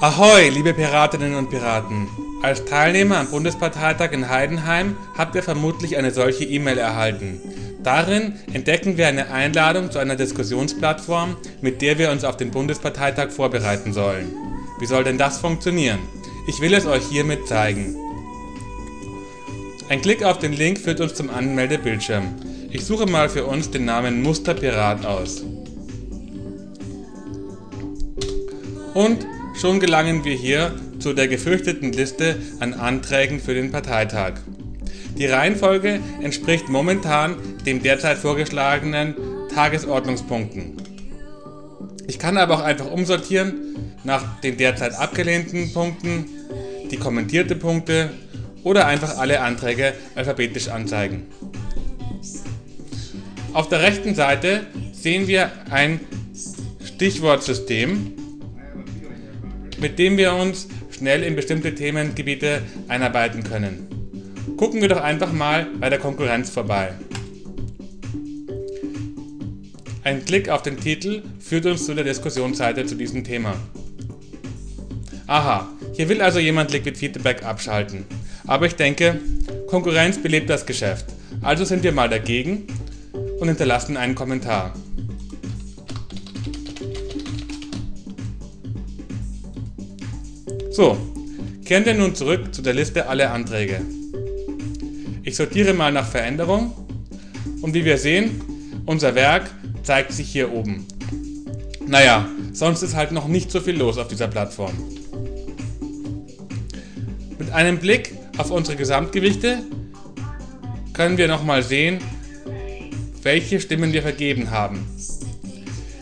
Ahoi, liebe Piratinnen und Piraten! Als Teilnehmer am Bundesparteitag in Heidenheim habt ihr vermutlich eine solche E-Mail erhalten. Darin entdecken wir eine Einladung zu einer Diskussionsplattform, mit der wir uns auf den Bundesparteitag vorbereiten sollen. Wie soll denn das funktionieren? Ich will es euch hiermit zeigen. Ein Klick auf den Link führt uns zum Anmeldebildschirm. Ich suche mal für uns den Namen Musterpirat aus. Und schon gelangen wir hier zu der gefürchteten Liste an Anträgen für den Parteitag. Die Reihenfolge entspricht momentan dem derzeit vorgeschlagenen Tagesordnungspunkten. Ich kann aber auch einfach umsortieren nach den derzeit abgelehnten Punkten, die kommentierte Punkte oder einfach alle Anträge alphabetisch anzeigen. Auf der rechten Seite sehen wir ein Stichwortsystem, mit dem wir uns schnell in bestimmte Themengebiete einarbeiten können. Gucken wir doch einfach mal bei der Konkurrenz vorbei. Ein Klick auf den Titel führt uns zu der Diskussionsseite zu diesem Thema. Aha, hier will also jemand Liquid Feedback abschalten. Aber ich denke, Konkurrenz belebt das Geschäft. Also sind wir mal dagegen und hinterlassen einen Kommentar. So, kehren wir nun zurück zu der Liste aller Anträge. Ich sortiere mal nach Veränderung und wie wir sehen, unser Werk zeigt sich hier oben. Naja, sonst ist halt noch nicht so viel los auf dieser Plattform. Mit einem Blick auf unsere Gesamtgewichte können wir nochmal sehen, welche Stimmen wir vergeben haben.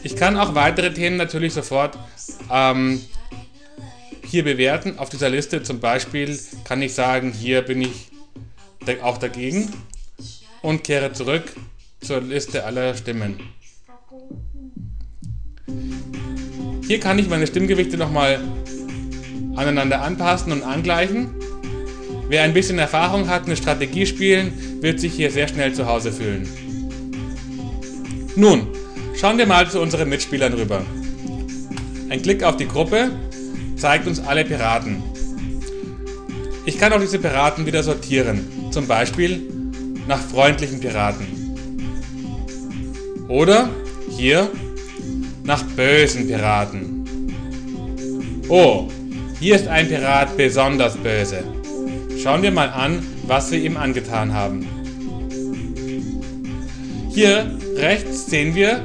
Ich kann auch weitere Themen natürlich sofort ähm, hier bewerten. Auf dieser Liste zum Beispiel kann ich sagen, hier bin ich auch dagegen und kehre zurück zur Liste aller Stimmen. Hier kann ich meine Stimmgewichte nochmal aneinander anpassen und angleichen. Wer ein bisschen Erfahrung hat, eine Strategie spielen, wird sich hier sehr schnell zu Hause fühlen. Nun, schauen wir mal zu unseren Mitspielern rüber. Ein Klick auf die Gruppe zeigt uns alle Piraten. Ich kann auch diese Piraten wieder sortieren, zum Beispiel nach freundlichen Piraten. Oder hier nach bösen Piraten. Oh, hier ist ein Pirat besonders böse. Schauen wir mal an, was wir ihm angetan haben. Hier rechts sehen wir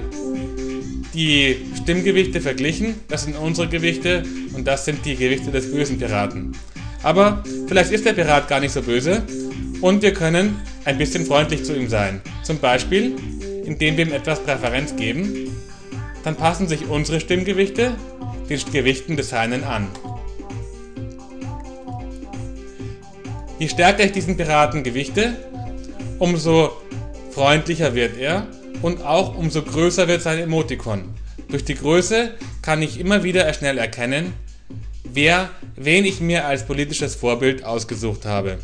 die Stimmgewichte verglichen. Das sind unsere Gewichte und das sind die Gewichte des bösen Piraten. Aber vielleicht ist der Pirat gar nicht so böse und wir können ein bisschen freundlich zu ihm sein. Zum Beispiel, indem wir ihm etwas Präferenz geben. Dann passen sich unsere Stimmgewichte den Gewichten des Seinen an. Je stärker ich diesen Piraten gewichte, umso freundlicher wird er und auch umso größer wird sein Emotikon. Durch die Größe kann ich immer wieder schnell erkennen, wer, wen ich mir als politisches Vorbild ausgesucht habe.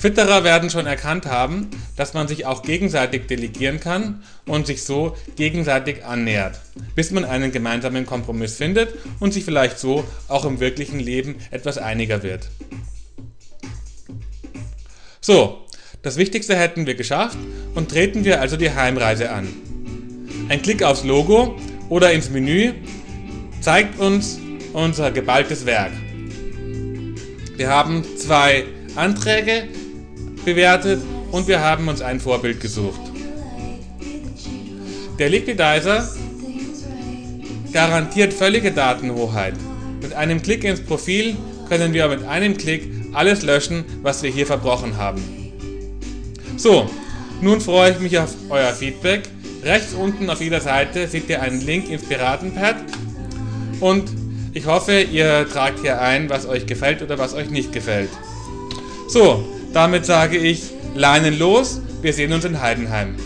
Twitterer werden schon erkannt haben, dass man sich auch gegenseitig delegieren kann und sich so gegenseitig annähert, bis man einen gemeinsamen Kompromiss findet und sich vielleicht so auch im wirklichen Leben etwas einiger wird. So, das Wichtigste hätten wir geschafft und treten wir also die Heimreise an. Ein Klick aufs Logo oder ins Menü zeigt uns unser geballtes Werk. Wir haben zwei Anträge bewertet und wir haben uns ein Vorbild gesucht. Der Liquidizer garantiert völlige Datenhoheit. Mit einem Klick ins Profil können wir mit einem Klick alles löschen, was wir hier verbrochen haben. So, nun freue ich mich auf euer Feedback Rechts unten auf jeder Seite seht ihr einen Link ins Piratenpad und ich hoffe, ihr tragt hier ein, was euch gefällt oder was euch nicht gefällt. So, damit sage ich Leinen los, wir sehen uns in Heidenheim.